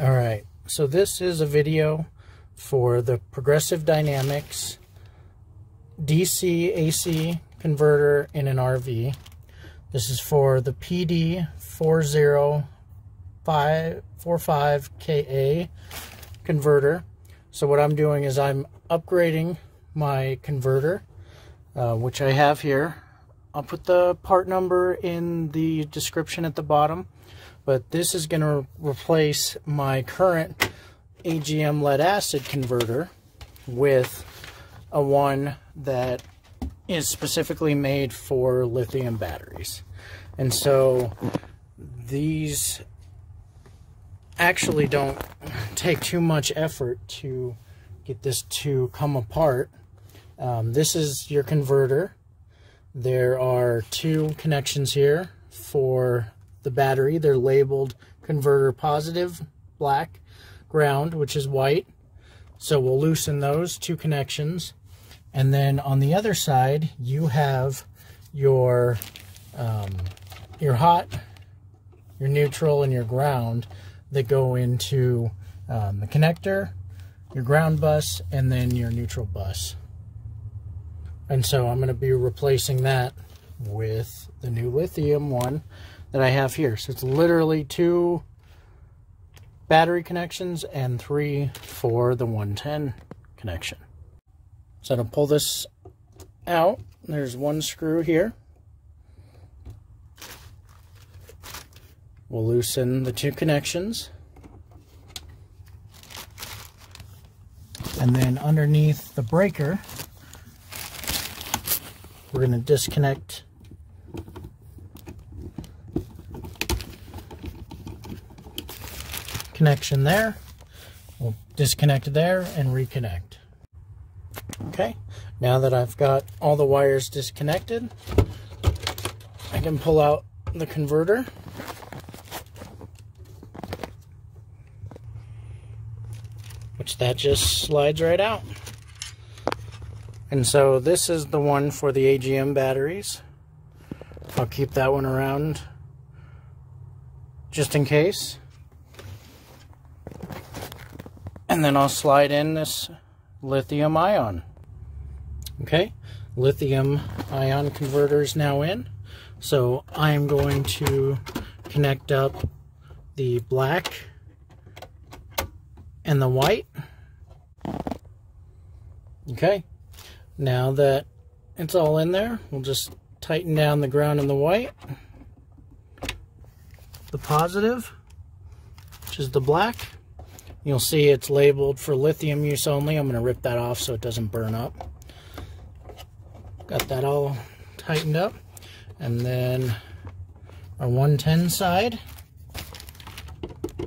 All right, so this is a video for the Progressive Dynamics DC AC converter in an RV. This is for the PD4045KA converter. So what I'm doing is I'm upgrading my converter, uh, which I have here. I'll put the part number in the description at the bottom but this is going to replace my current AGM lead acid converter with a one that is specifically made for lithium batteries. And so these actually don't take too much effort to get this to come apart. Um, this is your converter. There are two connections here for the battery. They're labeled converter positive, black, ground, which is white. So we'll loosen those two connections. And then on the other side, you have your, um, your hot, your neutral, and your ground that go into um, the connector, your ground bus, and then your neutral bus. And so I'm going to be replacing that with the new lithium one that I have here. So it's literally two battery connections and three for the 110 connection. So to pull this out, there's one screw here. We'll loosen the two connections. And then underneath the breaker, we're going to disconnect connection there. We'll disconnect there and reconnect. Okay, now that I've got all the wires disconnected, I can pull out the converter. Which that just slides right out. And so this is the one for the AGM batteries. I'll keep that one around just in case. And then I'll slide in this lithium ion. Okay, lithium ion converter is now in. So I'm going to connect up the black and the white. Okay, now that it's all in there, we'll just tighten down the ground and the white. The positive, which is the black. You'll see it's labeled for lithium use only. I'm going to rip that off so it doesn't burn up. Got that all tightened up. And then our 110 side.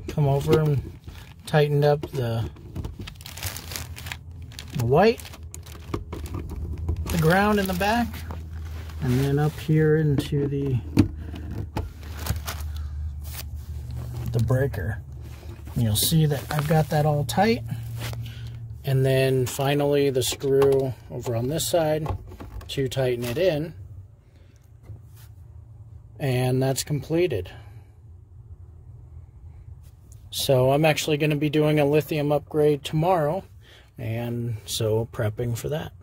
Come over and tightened up the, the white, the ground in the back, and then up here into the the breaker. You'll see that I've got that all tight. And then finally the screw over on this side to tighten it in. And that's completed. So I'm actually going to be doing a lithium upgrade tomorrow. And so prepping for that.